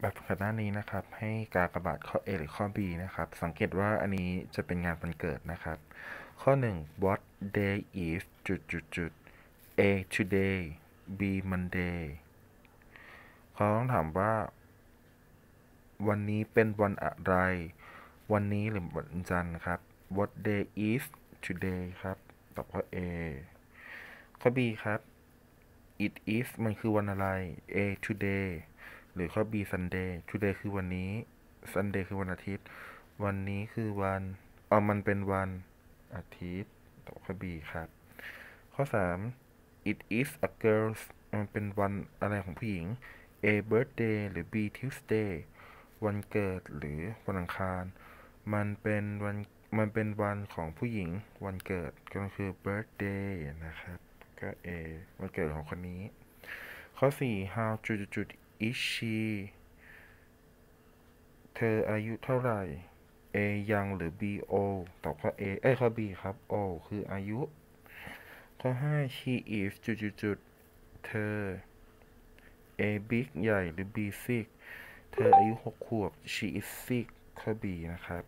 แบบฝึกหัดหน้านี้นะครับ ให้กากบาทข้อ A หรือข้อ B นะครับ สังเกตว่าอันนี้จะเป็นงานวันเกิดนะครับ ข้อ 1 what day is จุดจุดจุด A today B Monday เขาต้องถามว่า วันนี้เป็นวันอะไร วันนี้หรือวันจันทร์ครับ what day is today ครับ ตอบข้อ A ข้อ B ครับ it is มันคือวันอะไร A today หรือข้อ B Sunday today คือวันนี้ Sunday คือวันอาทิตย์ วันนี้คือวันอ๋อมันเป็นวันอาทิตย์ตอบข้อ B ครับ ข้อ 3 it is a girl's มันเป็นวันอะไรของผู้หญิง A birthday หรือ B Tuesday วันเกิดหรือวันอังคาร มันเป็นวันมันเป็นวันของผู้หญิงวันเกิดก็คือ birthday นะครับ ก็ A วันเกิดของคนนี้ ข้อ 4 how จุดจุด อิชิ เธออายุเท่าไหร่ A ยังหรือ B O ตอบข้อ A เอ้ยข้อ B ครับ O คืออายุ ข้อ 5 she is จุดจุดจุดเธอ A big ใหญ่หรือ B sick เธออายุ 6 ขวบ she is sick ข้อ B นะครับ